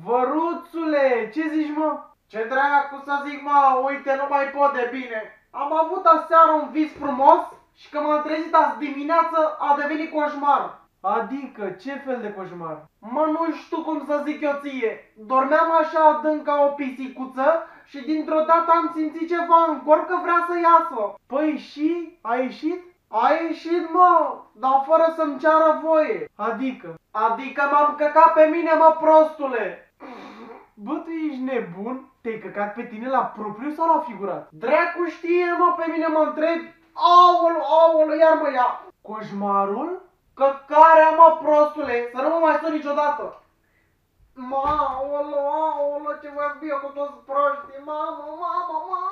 Văruțule, ce zici mă? Ce dracu să zic, mă, uite, nu mai pot de bine. Am avut aseară un vis frumos și când m-am trezit azi dimineață a devenit coșmar. Adică, ce fel de coșmar? Mă, nu știu cum să zic eu ție. Dormeam așa adânc ca o pisicuță și dintr-o dată am simțit ceva în corp că vrea să iasă. Păi și? A ieșit? A ieșit, mă, dar fără să-mi ceară voie. Adică? Adică m-am căcat pe mine, mă, prostule. Bă, tu ești nebun? Te-ai căcat pe tine la propriu sau la figurat? Dracu știe, mă, pe mine mă întrebi. Aolo, aolo, iar mă ia. Coșmarul? Căcarea, mă, prostule, să nu mă mai sun niciodată. Ma, aolo, aolo, ce vă cu toți proștii, mamă, mamă, mamă.